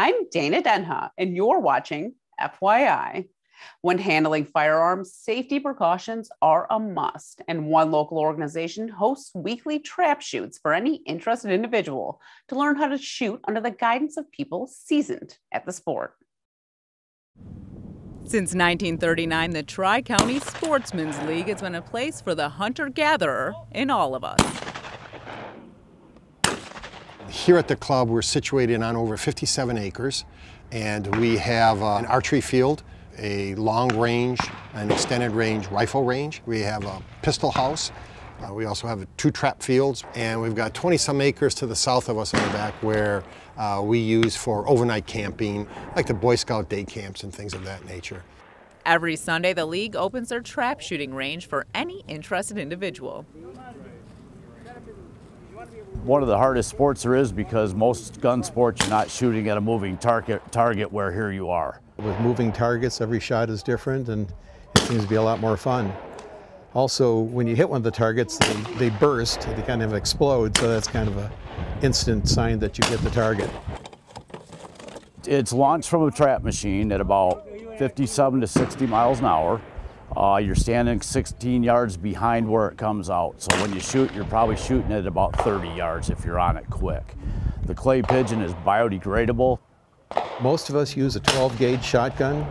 I'm Dana Denha, and you're watching FYI. When handling firearms, safety precautions are a must, and one local organization hosts weekly trap shoots for any interested individual to learn how to shoot under the guidance of people seasoned at the sport. Since 1939, the Tri County Sportsmen's League has been a place for the hunter gatherer in all of us. Here at the club, we're situated on over 57 acres, and we have uh, an archery field, a long range, an extended range rifle range. We have a pistol house. Uh, we also have two trap fields, and we've got 20 some acres to the south of us in the back where uh, we use for overnight camping, like the Boy Scout day camps and things of that nature. Every Sunday, the league opens their trap shooting range for any interested individual. One of the hardest sports there is because most gun sports you're not shooting at a moving target, target where here you are. With moving targets, every shot is different and it seems to be a lot more fun. Also, when you hit one of the targets, they, they burst, they kind of explode, so that's kind of an instant sign that you hit the target. It's launched from a trap machine at about 57 to 60 miles an hour. Uh, you're standing 16 yards behind where it comes out. So when you shoot, you're probably shooting at about 30 yards if you're on it quick. The clay pigeon is biodegradable. Most of us use a 12 gauge shotgun.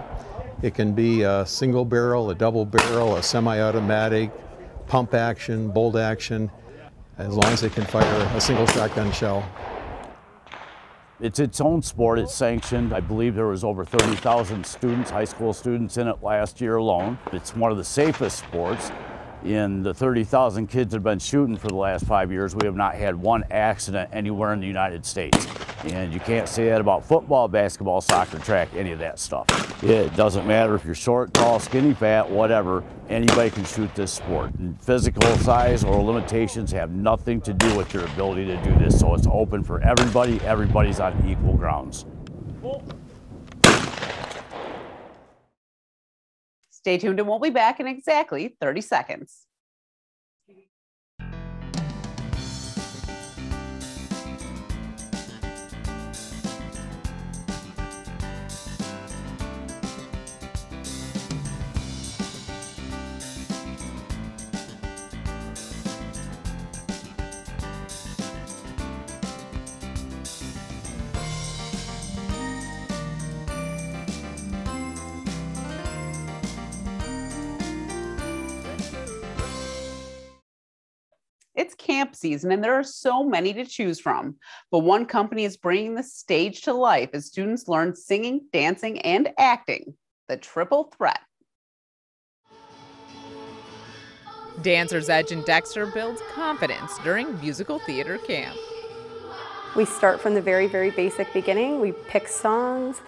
It can be a single barrel, a double barrel, a semi-automatic, pump action, bolt action, as long as it can fire a single shotgun shell. It's its own sport, it's sanctioned. I believe there was over 30,000 students, high school students in it last year alone. It's one of the safest sports. In the 30,000 kids that have been shooting for the last five years, we have not had one accident anywhere in the United States. And you can't say that about football, basketball, soccer, track, any of that stuff. It doesn't matter if you're short, tall, skinny, fat, whatever, anybody can shoot this sport. Physical size or limitations have nothing to do with your ability to do this. So it's open for everybody, everybody's on equal grounds. Stay tuned and we'll be back in exactly 30 seconds. It's camp season and there are so many to choose from. But one company is bringing the stage to life as students learn singing, dancing, and acting the triple threat. Dancer's Edge in Dexter builds confidence during musical theater camp. We start from the very, very basic beginning. We pick songs,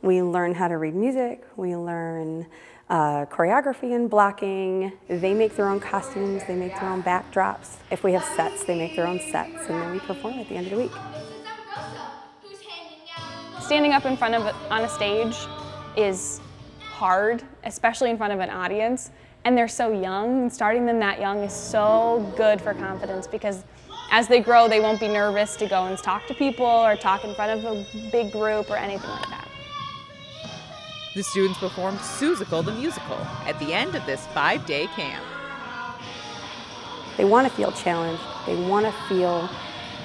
we learn how to read music, we learn uh, choreography and blocking. They make their own costumes, they make their own backdrops. If we have sets, they make their own sets, and then we perform at the end of the week. Standing up in front of on a stage is hard, especially in front of an audience. And they're so young, and starting them that young is so good for confidence because as they grow, they won't be nervous to go and talk to people or talk in front of a big group or anything like that. The students performed Seussical the Musical at the end of this five-day camp. They want to feel challenged. They want to feel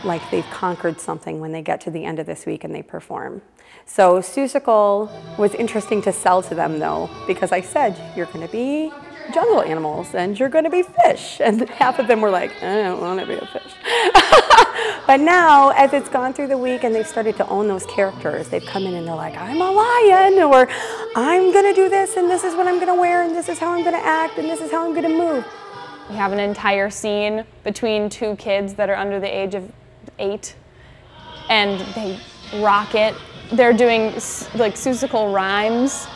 like they've conquered something when they get to the end of this week and they perform. So Seussical was interesting to sell to them though, because I said, you're going to be jungle animals and you're going to be fish. And half of them were like, I don't want to be a fish. but now, as it's gone through the week and they've started to own those characters, they've come in and they're like, I'm a lion, or I'm going to do this, and this is what I'm going to wear, and this is how I'm going to act, and this is how I'm going to move. We have an entire scene between two kids that are under the age of eight, and they rock it. They're doing like Seussical rhymes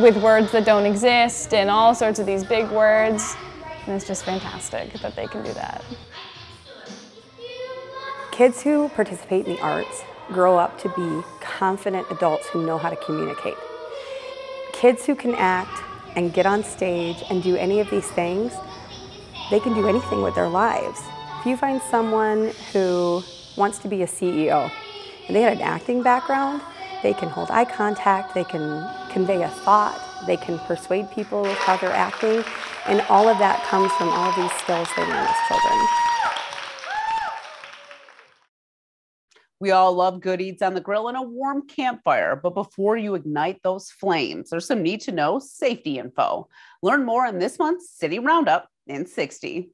with words that don't exist and all sorts of these big words. And it's just fantastic that they can do that. Kids who participate in the arts grow up to be confident adults who know how to communicate. Kids who can act and get on stage and do any of these things, they can do anything with their lives. If you find someone who wants to be a CEO and they had an acting background, They can hold eye contact, they can convey a thought, they can persuade people with how they're acting, and all of that comes from all of these skills they learn as children. We all love good eats on the grill and a warm campfire, but before you ignite those flames, there's some need to know safety info. Learn more in this month's City Roundup in 60.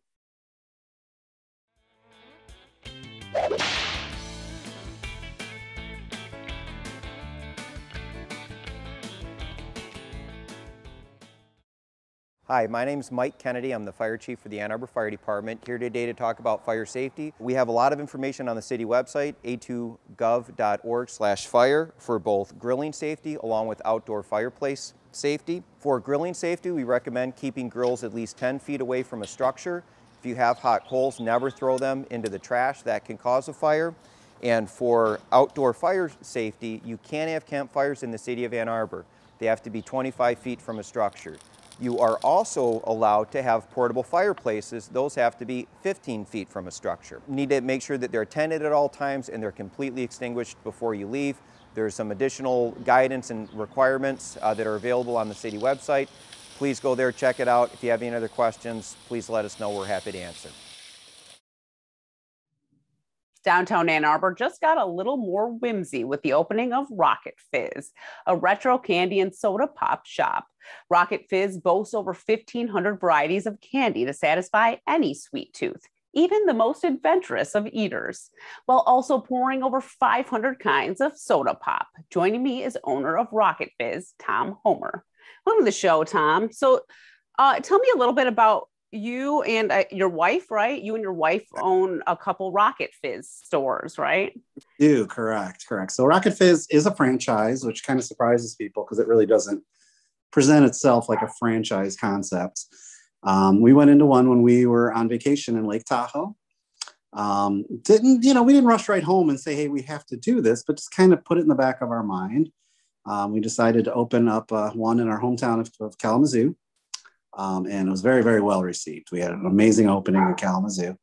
Hi, my name is Mike Kennedy. I'm the fire chief for the Ann Arbor Fire Department here today to talk about fire safety. We have a lot of information on the city website, a2gov.org slash fire, for both grilling safety along with outdoor fireplace safety. For grilling safety, we recommend keeping grills at least 10 feet away from a structure. If you have hot coals, never throw them into the trash. That can cause a fire. And for outdoor fire safety, you can't have campfires in the city of Ann Arbor. They have to be 25 feet from a structure. You are also allowed to have portable fireplaces. Those have to be 15 feet from a structure. Need to make sure that they're tended at all times and they're completely extinguished before you leave. There's some additional guidance and requirements uh, that are available on the city website. Please go there, check it out. If you have any other questions, please let us know. We're happy to answer. Downtown Ann Arbor just got a little more whimsy with the opening of Rocket Fizz, a retro candy and soda pop shop. Rocket Fizz boasts over 1,500 varieties of candy to satisfy any sweet tooth, even the most adventurous of eaters, while also pouring over 500 kinds of soda pop. Joining me is owner of Rocket Fizz, Tom Holmer. Welcome to the show, Tom. So, uh, tell me a little bit about you and uh, your wife, right? You and your wife own a couple Rocket Fizz stores, right? Do correct, correct. So Rocket Fizz is a franchise, which kind of surprises people because it really doesn't present itself like a franchise concept. Um, we went into one when we were on vacation in Lake Tahoe. Um, didn't you know? We didn't rush right home and say, "Hey, we have to do this," but just kind of put it in the back of our mind. Um, we decided to open up uh, one in our hometown of, of Kalamazoo um, and it was very, very well received. We had an amazing opening in Kalamazoo.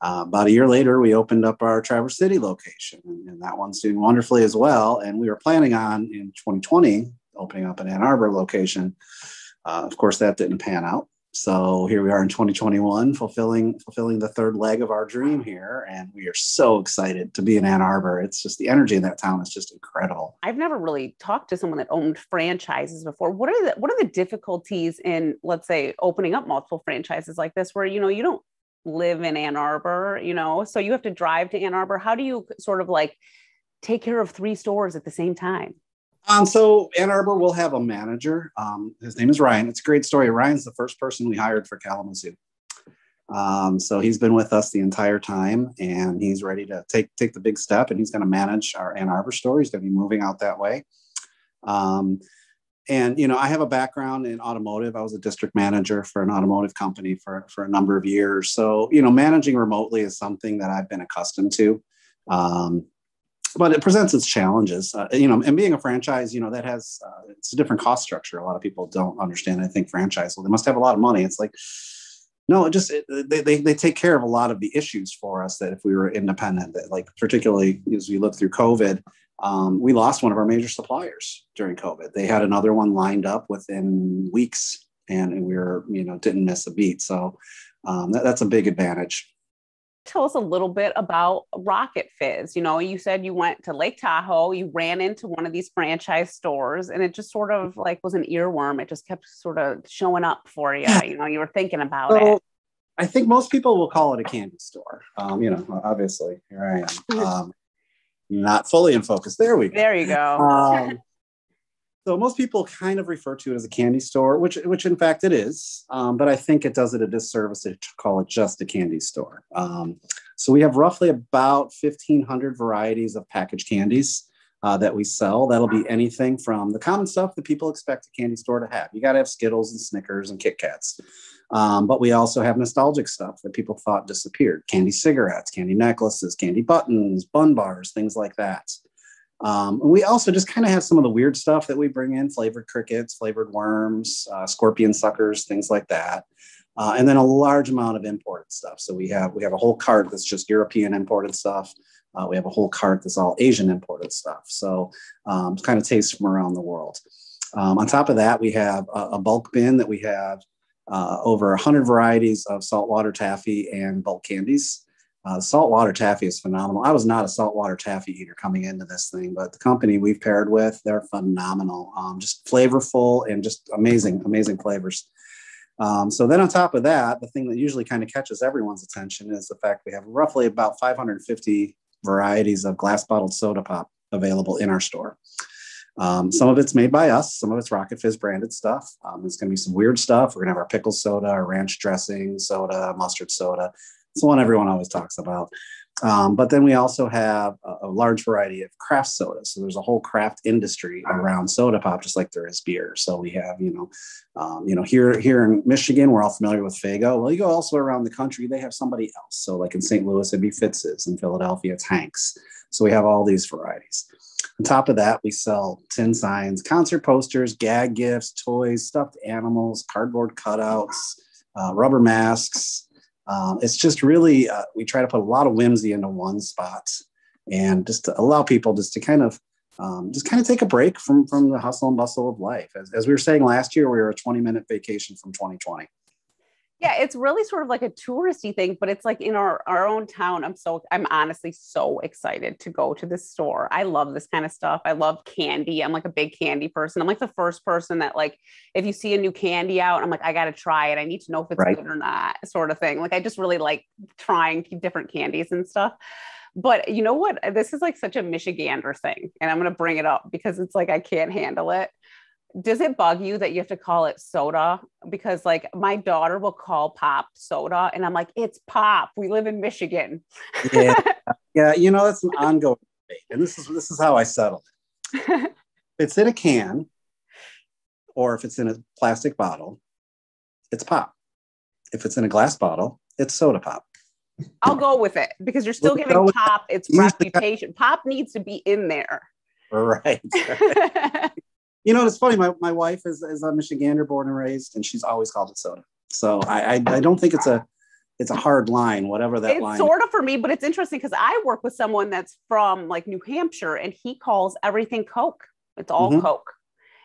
Uh, about a year later, we opened up our Traverse City location, and, and, that one's doing wonderfully as well. And we were planning on in 2020 opening up an Ann Arbor location. Uh, of course, that didn't pan out. So here we are in 2021, fulfilling fulfilling the third leg of our dream here, and we are so excited to be in Ann Arbor. It's just the energy in that town is just incredible. I've never really talked to someone that owned franchises before. What are the what are the difficulties in, let's say, opening up multiple franchises like this, where you know you don't live in Ann Arbor, you know, so you have to drive to Ann Arbor. How do you sort of like take care of three stores at the same time? Um, so Ann Arbor will have a manager. Um, his name is Ryan. It's a great story. Ryan's the first person we hired for Kalamazoo. Um, so he's been with us the entire time, and he's ready to take take the big step. And he's going to manage our Ann Arbor store. He's going to be moving out that way. Um, and you know, I have a background in automotive. I was a district manager for an automotive company for for a number of years. So you know, managing remotely is something that I've been accustomed to. Um, but it presents its challenges. Uh, you know, and being a franchise, you know, that has uh, it's a different cost structure. A lot of people don't understand. I think franchise. Well, they must have a lot of money. It's like, no, it just it, they, they they take care of a lot of the issues for us that if we were independent, that like particularly as we look through COVID, um, we lost one of our major suppliers during COVID. They had another one lined up within weeks, and we were you know didn't miss a beat. So um, that, that's a big advantage tell us a little bit about Rocket Fizz. You know, you said you went to Lake Tahoe, you ran into one of these franchise stores, and it just sort of like was an earworm. It just kept sort of showing up for you. You know, you were thinking about so, it. I think most people will call it a candy store. Um, you know, obviously, here I am. Um, not fully in focus. There we go. There you go. Um, so most people kind of refer to it as a candy store, which which in fact it is. Um, but I think it does it a disservice to call it just a candy store. Um, so we have roughly about 1,500 varieties of packaged candies uh, that we sell. That'll be anything from the common stuff that people expect a candy store to have. You got to have Skittles and Snickers and Kit Kats. Um, but we also have nostalgic stuff that people thought disappeared candy cigarettes, candy necklaces, candy buttons, bun bars, things like that. Um, we also just kind of have some of the weird stuff that we bring in flavored crickets, flavored worms, uh, scorpion suckers, things like that. Uh, and then a large amount of imported stuff. So we have we have a whole cart that's just European imported stuff. Uh, we have a whole cart that's all Asian imported stuff. So um, kind of tastes from around the world. Um, on top of that, we have a, a bulk bin that we have uh, over 100 varieties of saltwater taffy and bulk candies. Uh, saltwater taffy is phenomenal. I was not a saltwater taffy eater coming into this thing, but the company we've paired with, they're phenomenal. Um, just flavorful and just amazing, amazing flavors. Um, so then on top of that, the thing that usually kind of catches everyone's attention is the fact we have roughly about 550 varieties of glass bottled soda pop available in our store. Um, some of it's made by us, some of it's Rocket Fizz branded stuff. Um, going to be some weird stuff. We're going to have our pickle soda, our ranch dressing soda, mustard soda. It's the one everyone always talks about. Um, but then we also have a, a, large variety of craft sodas. So there's a whole craft industry around soda pop, just like there is beer. So we have, you know, um, you know, here here in Michigan, we're all familiar with Faygo. Well, you go also around the country, they have somebody else. So like in St. Louis, it'd be Fitz's. In Philadelphia, it's Hanks. So we have all these varieties. On top of that, we sell tin signs, concert posters, gag gifts, toys, stuffed animals, cardboard cutouts, uh, rubber masks, um, it's just really uh, we try to put a lot of whimsy into one spot and just to allow people just to kind of um, just kind of take a break from from the hustle and bustle of life. As, as we were saying last year we were a 20 minute vacation from 2020 yeah, it's really sort of like a touristy thing, but it's like in our, our own town. I'm so I'm honestly so excited to go to this store. I love this kind of stuff. I love candy. I'm like a big candy person. I'm like the first person that like if you see a new candy out, I'm like, I gotta try it. I need to know if it's right. good or not, sort of thing. Like I just really like trying different candies and stuff. But you know what? This is like such a Michigander thing. And I'm gonna bring it up because it's like I can't handle it does it bug you that you have to call it soda? Because like my daughter will call pop soda, and I'm like, it's pop. We live in Michigan. yeah, yeah. You know, that's an ongoing debate, and this is this is how I settle it. if it's in a can, or if it's in a plastic bottle, it's pop. If it's in a glass bottle, it's soda pop. I'll go with it because you're still giving pop its reputation. Pop needs to be in there. Right. You know, it's funny. My, my wife is, is a Michigander born and raised, and she's always called it soda. So I, I, I don't think it's a it's a hard line, whatever that it's line. Sort of for me, but it's interesting because I work with someone that's from like New Hampshire, and he calls everything Coke. It's all mm-hmm. Coke.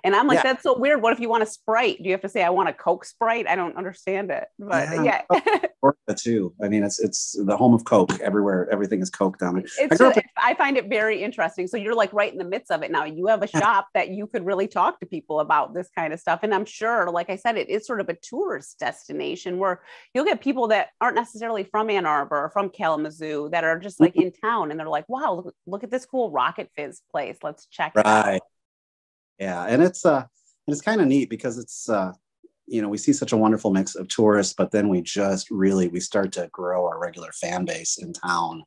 And I'm like, yeah. that's so weird. What if you want a Sprite? Do you have to say, I want a Coke Sprite? I don't understand it. But yeah. yeah. too. I mean, it's it's the home of Coke everywhere. Everything is Coke down there. I, just, I find it very interesting. So you're like right in the midst of it now. You have a shop that you could really talk to people about this kind of stuff. And I'm sure, like I said, it is sort of a tourist destination where you'll get people that aren't necessarily from Ann Arbor or from Kalamazoo that are just like mm-hmm. in town and they're like, wow, look, look at this cool Rocket Fizz place. Let's check right. it out yeah and it's uh it's kind of neat because it's uh you know we see such a wonderful mix of tourists but then we just really we start to grow our regular fan base in town.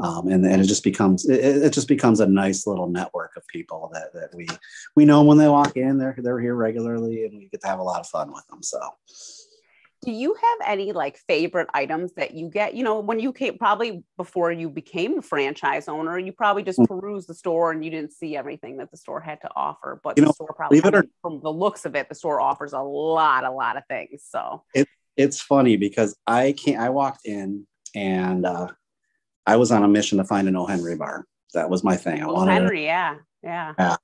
Um, and, and it just becomes it, it, just becomes a nice little network of people that, that we we know when they walk in they're they're here regularly and we get to have a lot of fun with them so do you have any like favorite items that you get? You know when you came probably before you became a franchise owner you probably just mm-hmm. perused the store and you didn't see everything that the store had to offer but you the know, store probably or, from the looks of it the store offers a lot a lot of things so. It, it's funny because i can't i walked in and uh, i was on a mission to find an o. Henry bar. That was my thing. I wanted henry yeah yeah. Yeah.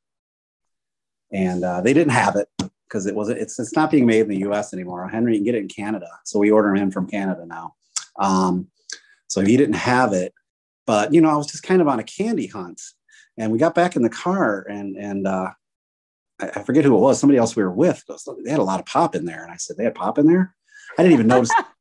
And uh, they didn't have it because it wasn't it's it's not being made in the U.S. anymore. Henry you can get it in Canada, so we order him from Canada now. Um, so he didn't have it, but you know I was just kind of on a candy hunt, and we got back in the car and and uh, I, I forget who it was. Somebody else we were with goes, they had a lot of pop in there, and I said they had pop in there. I didn't even notice.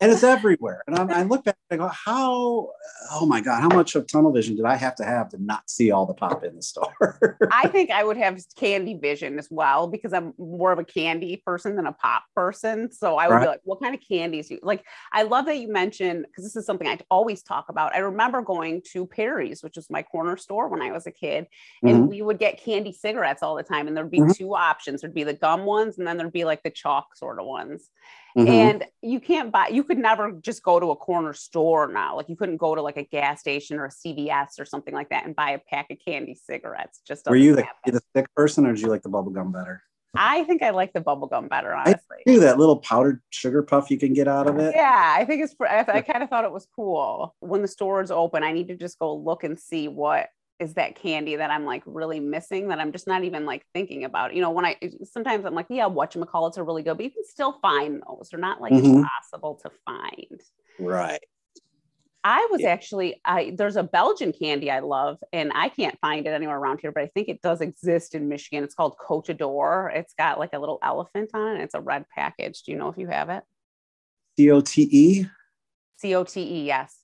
and it's everywhere. And I, I look back and I go, how, oh my God, how much of tunnel vision did I have to have to not see all the pop in the store? I think I would have candy vision as well because I'm more of a candy person than a pop person. So I would right. be like, what kind of candies you like? I love that you mentioned because this is something I always talk about. I remember going to Perry's, which was my corner store when I was a kid, and mm-hmm. we would get candy cigarettes all the time. And there'd be mm-hmm. two options. There'd be the gum ones, and then there'd be like the chalk sort of ones. Mm-hmm. And you can't buy, you could never just go to a corner store now. Like you couldn't go to like a gas station or a CVS or something like that and buy a pack of candy cigarettes. Just were you the, the thick person or did you like the bubble gum better? I think I like the bubble gum better, honestly. I do that little powdered sugar puff you can get out of it. Yeah, I think it's. I, I kind of thought it was cool. When the stores open, I need to just go look and see what is that candy that I'm like really missing that I'm just not even like thinking about. You know, when I sometimes I'm like, yeah, whatchamacallits are really good, but you can still find those. They're not like mm-hmm. impossible to find. Right. I was yeah. actually I there's a Belgian candy I love and I can't find it anywhere around here, but I think it does exist in Michigan. It's called Cote d'Or. It's got like a little elephant on it. It's a red package. Do you know if you have it? C O T E. C O T E, yes.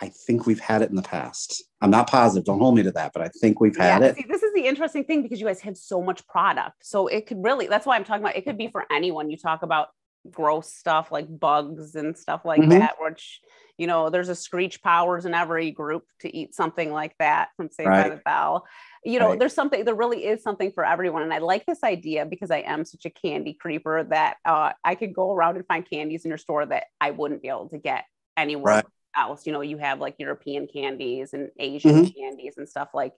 I think we've had it in the past. I'm not positive. Don't hold me to that, but I think we've had yeah, it. See, this is the interesting thing because you guys have so much product. So it could really, that's why I'm talking about it could be for anyone. You talk about gross stuff like bugs and stuff like mm-hmm. that, which, you know, there's a screech powers in every group to eat something like that from Saved right. by the Bell. You know, right. there's something, there really is something for everyone. And I like this idea because I am such a candy creeper that uh, I could go around and find candies in your store that I wouldn't be able to get anywhere right else. You know, you have like European candies and Asian mm-hmm. candies and stuff like,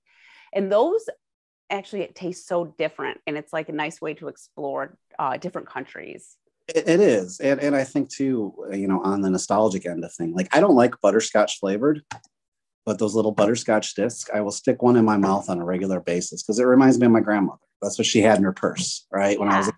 and those actually it tastes so different, and it's like a nice way to explore uh, different countries. It, it is, and and I think too, you know, on the nostalgic end of thing, like I don't like butterscotch flavored, but those little butterscotch discs, I will stick one in my mouth on a regular basis because it reminds me of my grandmother. That's what she had in her purse, right? When I was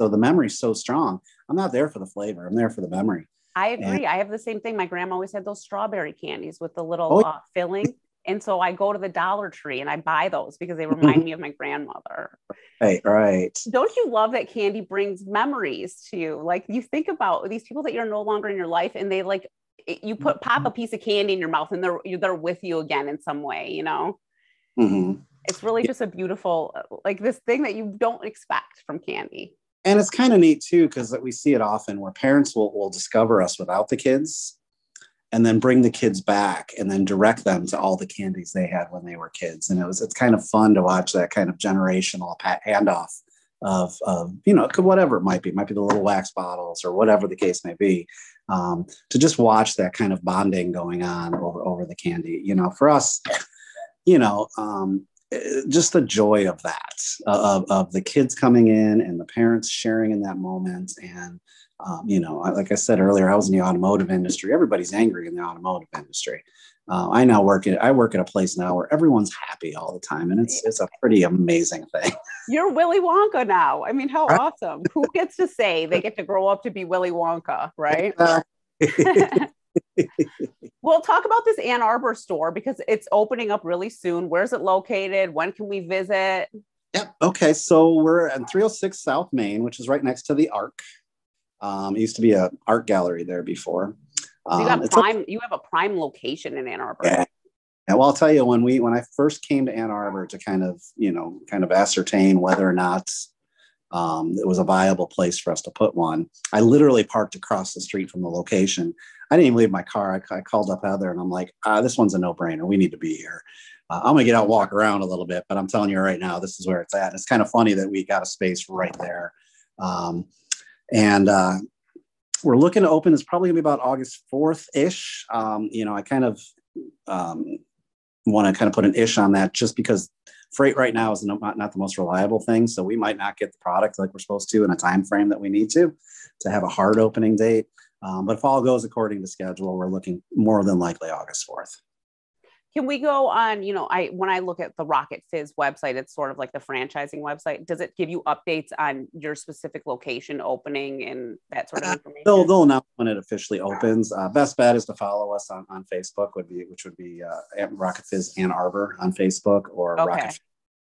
so the memory's so strong. I'm not there for the flavor. I'm there for the memory. I agree. And, I have the same thing. My grandma always had those strawberry candies with the little oh, uh, filling. And so I go to the Dollar Tree and I buy those because they remind me of my grandmother. Right, right. Don't you love that candy brings memories to you? Like you think about these people that you're no longer in your life and they like you put pop a piece of candy in your mouth and they're they're with you again in some way, you know? Mm-hmm. It's really just a beautiful like this thing that you don't expect from candy and it's kind of neat too because that we see it often where parents will, will discover us without the kids and then bring the kids back and then direct them to all the candies they had when they were kids. And it was it's kind of fun to watch that kind of generational handoff of, of you know whatever it might be it might be the little wax bottles or whatever the case may be um, to just watch that kind of bonding going on over over the candy. You know for us you know um, just the joy of that of, of the kids coming in and the parents sharing in that moment. And um, you know like i said earlier i was in the automotive industry. Everybody's angry in the automotive industry. Uh, i now work at i work at a place now where everyone's happy all the time and it's it's a pretty amazing thing. You're willy wonka now. I mean how awesome. Who gets to say they get to grow up to be willy wonka right well, talk about this Ann Arbor store because it's opening up really soon. Where's it located? When can we visit? Yep. Okay. So we're at 306 South Main, which is right next to the Ark. Um, it used to be a art gallery there before. Um, you, got prime, a, you have a prime location in Ann Arbor. Yeah. yeah. Well, I'll tell you when we when I first came to Ann Arbor to kind of you know kind of ascertain whether or not um, it was a viable place for us to put one. I literally parked across the street from the location. I didn't even leave my car. I, I called up Heather and I'm like, ah, this one's a no brainer. We need to be here. Uh, I'm gonna get out, walk around a little bit, but I'm telling you right now, this is where it's at. It's kind of funny that we got a space right there. Um, and uh, we're looking to open. It's probably gonna be about August 4th ish. Um, you know, I kind of um, want to kind of put an ish on that just because freight right now is not, not the most reliable thing so we might not get the product like we're supposed to in a time frame that we need to to have a hard opening date um, but if all goes according to schedule we're looking more than likely august 4th can we go on you know i when i look at the rocket fizz website it's sort of like the franchising website. Does it give you updates on your specific location opening and that sort of uh, information? they'll, they'll announce when it officially opens. Uh, best bet is to follow us on, on facebook would be which would be uh, rocket fizz ann arbor on facebook or okay. rocket,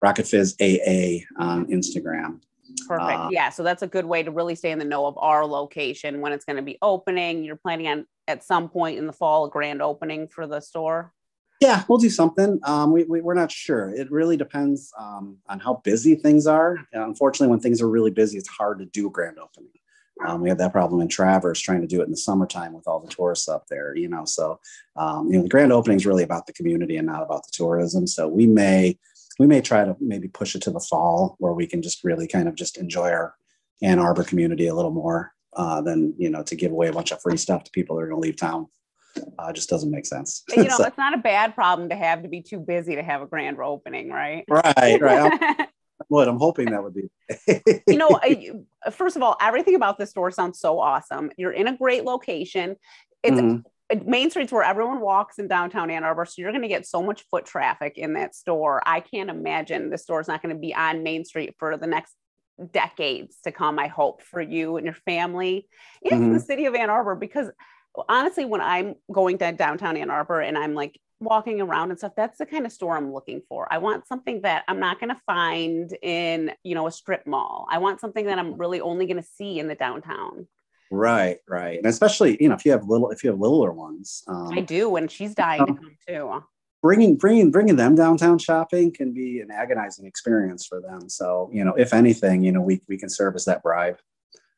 rocket fizz aa on instagram Perfect. Uh, yeah. So that's a good way to really stay in the know of our location when it's going to be opening. You're planning on at some point in the fall a grand opening for the store. Yeah, we'll do something. Um, we, we, are not sure. It really depends um, on how busy things are. Uh, unfortunately, when things are really busy, it's hard to do a grand opening. Um, we have that problem in Traverse trying to do it in the summertime with all the tourists up there, you know. So, um, you know, the grand opening is really about the community and not about the tourism. So we may we may try to maybe push it to the fall where we can just really kind of just enjoy our Ann Arbor community a little more uh, than you know to give away a bunch of free stuff to people that are going to leave town uh, just doesn't make sense. You know, so, it's not a bad problem to have to be too busy to have a grand opening, right? Right, right. wood. I'm hoping that would be. you know, I, first of all, everything about this store sounds so awesome. You're in a great location. It's mm-hmm. Main Street's where everyone walks in downtown Ann Arbor, so you're going to get so much foot traffic in that store. I can't imagine the store is not going to be on Main Street for the next decades to come. I hope for you and your family in mm-hmm. the city of Ann Arbor, because honestly, when I'm going to downtown Ann Arbor and I'm like walking around and stuff that's the kind of store i'm looking for i want something that i'm not going to find in you know a strip mall i want something that i'm really only going to see in the downtown right right. And especially you know if you have little if you have littler ones um, i do and she's dying to come too. bringing bringing bringing them downtown shopping can be an agonizing experience for them. So you know if anything you know we, we can serve as that bribe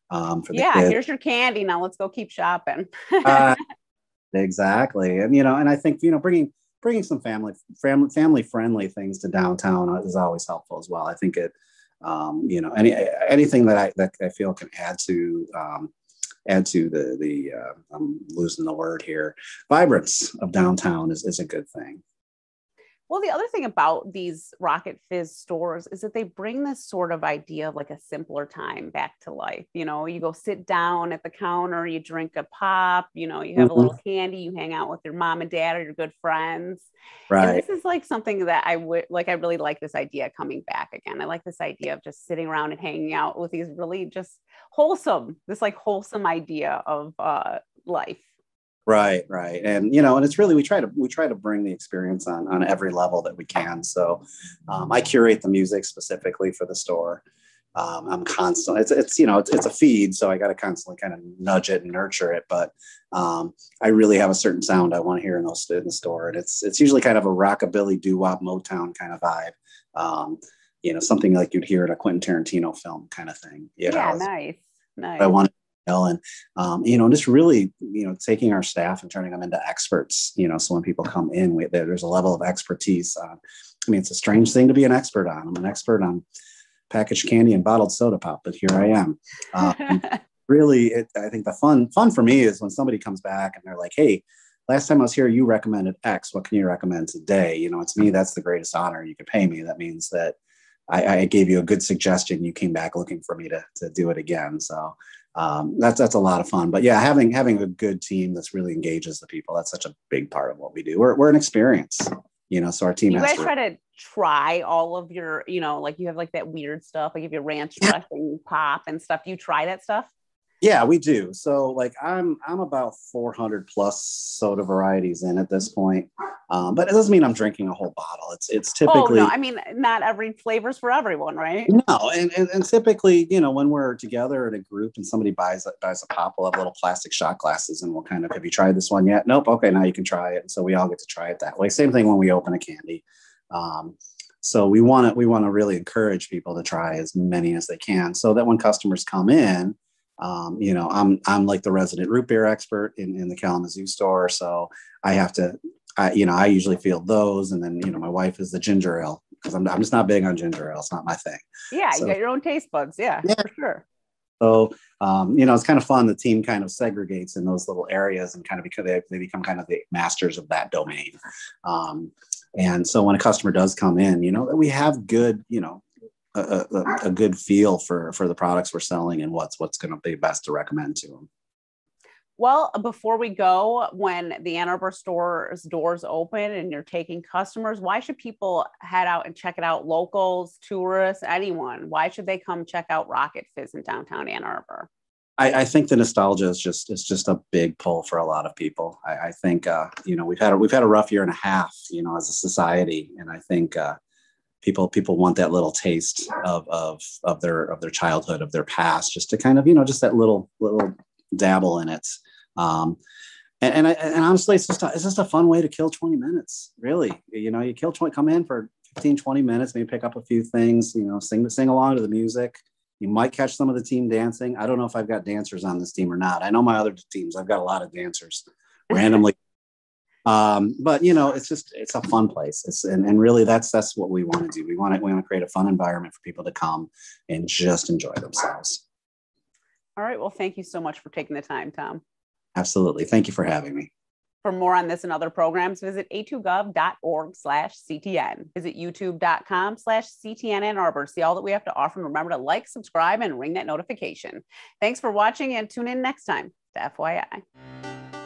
um, for the yeah kids. here's your candy. Now let's go keep shopping. Uh, Exactly, and you know, and I think you know, bringing bringing some family family family friendly things to downtown is always helpful as well. I think it, um, you know, any anything that I that I feel can add to um, add to the the uh, I'm losing the word here vibrance of downtown is is a good thing. Well, the other thing about these Rocket Fizz stores is that they bring this sort of idea of like a simpler time back to life. You know, you go sit down at the counter, you drink a pop, you know, you have mm-hmm. a little candy, you hang out with your mom and dad or your good friends. Right. And this is like something that I would like, I really like this idea coming back again. I like this idea of just sitting around and hanging out with these really just wholesome, this like wholesome idea of uh, life. Right, right, and you know, and it's really we try to we try to bring the experience on on every level that we can. So, um, I curate the music specifically for the store. Um, I'm constant. It's it's you know it's, it's a feed, so I got to constantly kind of nudge it and nurture it. But um, I really have a certain sound I want to hear in those in the store, and it's it's usually kind of a rockabilly doo wop Motown kind of vibe. Um, you know, something like you'd hear in a Quentin Tarantino film kind of thing. You know? Yeah, nice, nice. I want and um, you know just really you know taking our staff and turning them into experts you know so when people come in we, there's a level of expertise on i mean it's a strange thing to be an expert on. I'm an expert on packaged candy and bottled soda pop but here i am. Um, really it, i think the fun fun for me is when somebody comes back and they're like hey last time i was here you recommended x. What can you recommend today? You know to me that's the greatest honor. You could pay me. That means that I, I, gave you a good suggestion. You came back looking for me to, to do it again. So um, that's that's a lot of fun. But yeah, having having a good team that's really engages the people that's such a big part of what we do. We're we're an experience, you know. So our team. You guys to, try to try all of your, you know, like you have like that weird stuff, like if you ranch dressing pop and stuff. Do you try that stuff? Yeah, we do. So like I'm I'm about 400 plus soda varieties in at this point. Um, but it doesn't mean I'm drinking a whole bottle. It's it's typically Oh no, I mean not every flavor's for everyone, right? No, and, and, and typically, you know, when we're together in a group and somebody buys a, buys a pop, we'll have little plastic shot glasses and we'll kind of have you tried this one yet? Nope. Okay, now you can try it. And so we all get to try it that way. Same thing when we open a candy. Um, so we want to we want to really encourage people to try as many as they can so that when customers come in um, you know, I'm I'm like the resident root beer expert in, in the Kalamazoo store, so I have to, I, you know, I usually field those, and then you know, my wife is the ginger ale because I'm I'm just not big on ginger ale; it's not my thing. Yeah, so, you got your own taste buds. Yeah, yeah. for sure. So, um, you know, it's kind of fun. The team kind of segregates in those little areas and kind of because they, they become kind of the masters of that domain. Um, and so when a customer does come in, you know, that we have good, you know, a, a, a good feel for for the products we're selling and what's what's going to be best to recommend to them. Well, before we go, when the Ann Arbor store's doors open and you're taking customers, why should people head out and check it out? Locals, tourists, anyone? Why should they come check out Rocket Fizz in downtown Ann Arbor? I, I think the nostalgia is just is just a big pull for a lot of people. I, I think uh, you know we've had a, we've had a rough year and a half, you know, as a society, and I think uh, people people want that little taste of of of their of their childhood of their past just to kind of you know just that little little dabble in it. Um and and, I, and honestly it's just a, it's just a fun way to kill 20 minutes really. You know you kill 20 come in for 15 20 minutes maybe pick up a few things you know sing sing along to the music. You might catch some of the team dancing. I don't know if i've got dancers on this team or not. I know my other teams i've got a lot of dancers randomly um, but you know, it's just it's a fun place. It's and, and really that's that's what we want to do. We want to we want to create a fun environment for people to come and just enjoy themselves. All right. Well, thank you so much for taking the time, Tom. Absolutely. Thank you for having me. For more on this and other programs, visit a2gov.org slash CTN. Visit youtube.com slash CTN Ann Arbor. See all that we have to offer. And remember to like, subscribe, and ring that notification. Thanks for watching and tune in next time to FYI.